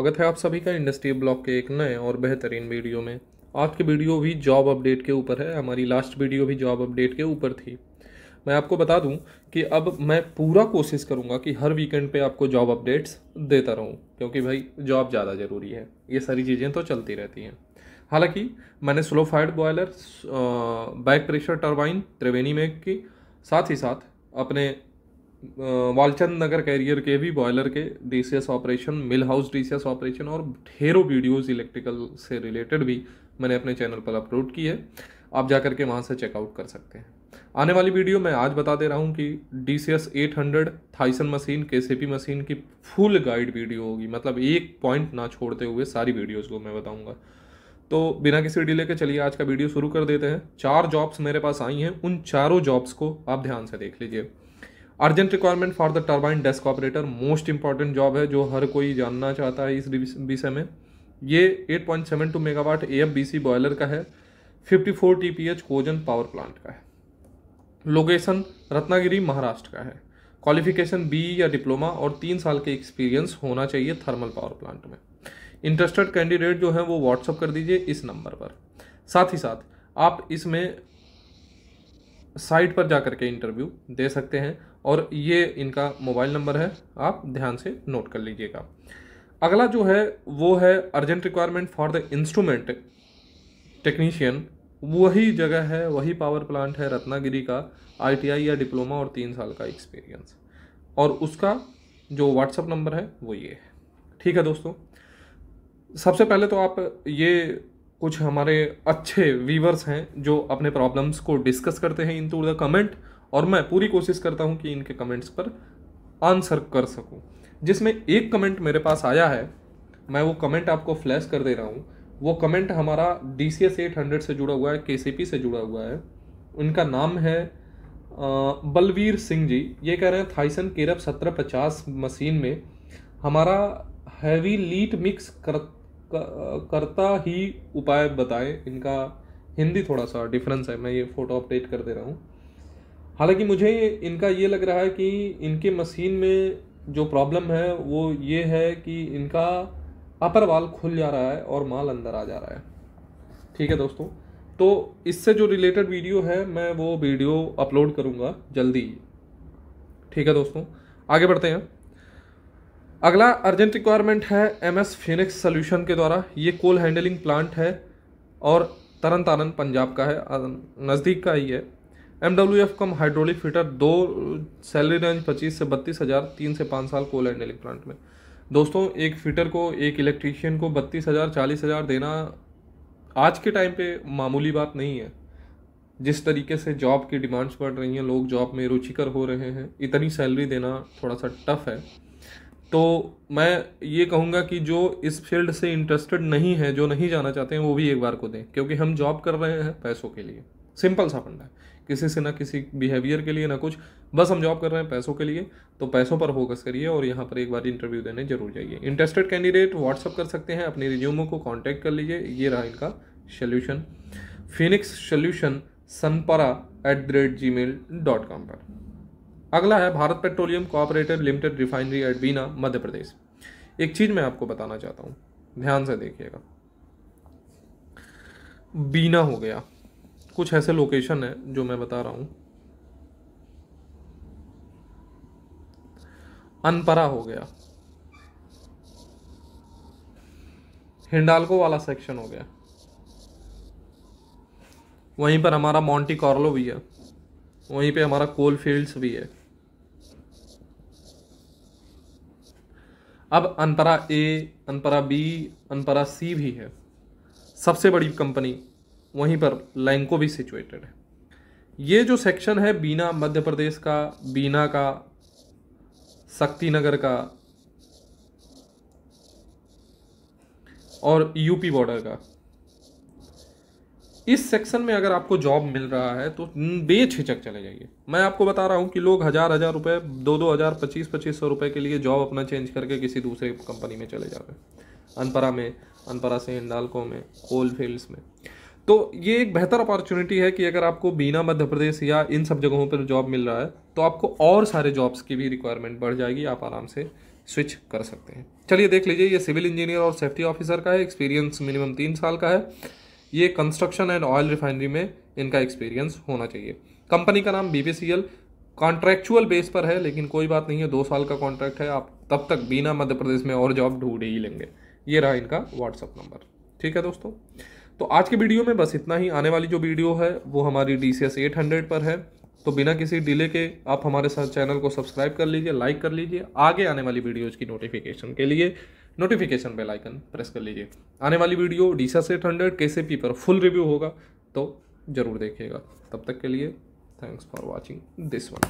स्वागत है आप सभी का इंडस्ट्री ब्लॉग के एक नए और बेहतरीन वीडियो में। आज की वीडियो भी जॉब अपडेट के ऊपर है, हमारी लास्ट वीडियो भी जॉब अपडेट के ऊपर थी। मैं आपको बता दूँ कि अब मैं पूरा कोशिश करूँगा कि हर वीकेंड पे आपको जॉब अपडेट्स देता रहूँ, क्योंकि भाई जॉब ज़्यादा ज़रूरी है। ये सारी चीज़ें तो चलती रहती हैं। हालाँकि, मैंने slow fired boiler back pressure turbine Triveni में की, साथ ही साथ अपने वालचंद नगर कैरियर के भी बॉयलर के DCS operation mill house DCS operation और ढेरों वीडियोस इलेक्ट्रिकल से रिलेटेड भी मैंने अपने चैनल पर अपलोड की है। आप जा करके वहाँ से चेकआउट कर सकते हैं। आने वाली वीडियो मैं आज बता दे रहा हूँ कि D C S eight hundred Thyssen machine के सी पी मशीन की फुल गाइड वीडियो होगी। मतलब एक पॉइंट ना छोड़ते हुए सारी वीडियोज़ को मैं बताऊँगा। तो बिना किसी डिले के चलिए आज का वीडियो शुरू कर देते हैं। चार जॉब्स मेरे पास आई हैं। उन चारों जॉब्स को आप ध्यान से देख लीजिए। Urgent requirement for the turbine desk operator most important job है जो हर कोई जानना चाहता है इस विषय में। ये 8.72 megawatt A F B C boiler का है 54 T P H cogen power plant का है। लोकेशन रत्नागिरी, महाराष्ट्र का है। क्वालिफिकेशन बी या डिप्लोमा और तीन साल के एक्सपीरियंस होना चाहिए थर्मल पावर प्लांट में। इंटरेस्टेड कैंडिडेट जो है वो व्हाट्सअप कर दीजिए इस नंबर पर। साथ ही साथ, आप इसमें साइट पर जाकर के इंटरव्यू दे सकते हैं और ये इनका मोबाइल नंबर है, आप ध्यान से नोट कर लीजिएगा। अगला जो है, वो है urgent requirement for the instrument technician. वही जगह है, वही पावर प्लांट है रत्नागिरी का, आईटीआई या डिप्लोमा और तीन साल का एक्सपीरियंस और उसका जो व्हाट्सअप नंबर है, वो ये है। ठीक है दोस्तों, सबसे पहले तो आप ये कुछ हमारे अच्छे व्यूवर्स हैं जो अपने प्रॉब्लम्स को डिस्कस करते हैं इन टू द कमेंट और मैं पूरी कोशिश करता हूँ कि इनके कमेंट्स पर आंसर कर सकूँ। जिसमें एक कमेंट मेरे पास आया है मैं वो कमेंट आपको फ्लैश कर दे रहा हूँ। वो कमेंट हमारा D C S eight hundred से जुड़ा हुआ है के सी पी से जुड़ा हुआ है। उनका नाम है बलवीर सिंह जी। ये कह रहे हैं थाइसन केरप सत्रह पचास मशीन में हमारा हैवी लीट मिक्स कर, करता ही उपाय बताएँ। इनका हिंदी थोड़ा सा डिफरेंस है। मैं ये फ़ोटो अपडेट कर दे रहा हूँ। हालाँकि मुझे इनका ये लग रहा है कि इनके मशीन में जो प्रॉब्लम है, वो ये है कि इनका अपर वाल खुल जा रहा है और माल अंदर आ जा रहा है। ठीक है दोस्तों? तो इससे जो रिलेटेड वीडियो है, मैं वो वीडियो अपलोड करूँगा जल्दी ठीक है दोस्तों? आगे बढ़ते हैं। अगला अर्जेंट रिक्वायरमेंट है एम एस फिनिक्स सोल्यूशन के द्वारा। ये कोल हैंडलिंग प्लांट है और तरन तारन पंजाब का है नज़दीक का ही है। M W F cum hydraulic fitter दो सैलरी रेंज पच्चीस से बत्तीस हज़ार, तीन से पाँच साल कोल हैंडलिंग प्लांट में। दोस्तों, एक फिटर को, एक इलेक्ट्रीशियन को बत्तीस हज़ार, चालीस हज़ार देना आज के टाइम पे मामूली बात नहीं है। जिस तरीके से जॉब की डिमांड्स बढ़ रही हैं, लोग जॉब में रुचिकर हो रहे हैं, इतनी सैलरी देना थोड़ा सा टफ है। तो मैं ये कहूँगा कि जो इस फ़ील्ड से इंटरेस्टेड नहीं है, जो नहीं जाना चाहते हैं, वो भी एक बार को दें, क्योंकि हम जॉब कर रहे हैं पैसों के लिए। सिंपल सा फंडा है। किसी से ना किसी बिहेवियर के लिए ना कुछ, बस हम जॉब कर रहे हैं पैसों के लिए तो पैसों पर फोकस करिए और यहाँ पर एक बार इंटरव्यू देने ज़रूर जाइए। इंटरेस्टेड कैंडिडेट व्हाट्सअप कर सकते हैं, अपने रिज्यूमो को कॉन्टैक्ट कर लीजिए, ये रहा इनका solution Phoenix solution Sanpara at the rate Gmail dot com पर। अगला है Bharat petroleum cooperative limited refinery at Bina Madhya Pradesh. एक चीज़ मैं आपको बताना चाहता हूँ, ध्यान से देखिएगा। बीना हो गया। कुछ ऐसे लोकेशन है जो मैं बता रहा हूँ। अनपरा हो गया। हिंडालको वाला सेक्शन हो गया। वहीं पर हमारा मॉन्टी कॉर्लो भी है। वहीं पे हमारा कोल फील्ड्स भी है। अब Anpara A Anpara B Anpara C भी है। सबसे बड़ी कंपनी वहीं पर लैंको भी सिचुएटेड है। ये जो सेक्शन है, बीना मध्य प्रदेश का, बीना का शक्ति नगर का और यूपी बॉर्डर का। इस सेक्शन में अगर आपको जॉब मिल रहा है तो बेझिझक चले जाइए। मैं आपको बता रहा हूँ कि लोग हज़ार हज़ार रुपए, दो दो हज़ार, पच्चीस पच्चीस सौ रुपए के लिए जॉब अपना चेंज करके किसी दूसरे कंपनी में चले जाते हैं। अनपरा में, अनपरा से हिंडालको में कोल फील्ड्स में। तो ये एक बेहतर अपॉर्चुनिटी है कि अगर आपको बीना मध्य प्रदेश या इन सब जगहों पर जॉब मिल रहा है तो आपको और सारे जॉब्स की भी रिक्वायरमेंट बढ़ जाएगी, आप आराम से स्विच कर सकते हैं। चलिए देख लीजिए, ये सिविल इंजीनियर और सेफ्टी ऑफिसर का है एक्सपीरियंस मिनिमम तीन साल का है। ये कंस्ट्रक्शन एंड ऑयल रिफाइनरी में इनका एक्सपीरियंस होना चाहिए। कंपनी का नाम बी कॉन्ट्रेक्चुअल बेस पर है, लेकिन कोई बात नहीं है, दो साल का कॉन्ट्रैक्ट है, आप तब तक बिना मध्य प्रदेश में और जॉब ढूंढ ही लेंगे। ये रहा इनका व्हाट्सअप नंबर ठीक है दोस्तों? तो आज के वीडियो में बस इतना ही। आने वाली जो वीडियो है, वो हमारी D C S eight hundred पर है। तो बिना किसी डिले के आप हमारे साथ चैनल को सब्सक्राइब कर लीजिए लाइक कर लीजिए। आगे आने वाली वीडियोज़ की नोटिफिकेशन के लिए नोटिफिकेशन बेल आइकन प्रेस कर लीजिए। आने वाली वीडियो डीसा सेट हंड्रेड कैसे पी पर फुल रिव्यू होगा तो ज़रूर देखिएगा। तब तक के लिए thanks for watching this one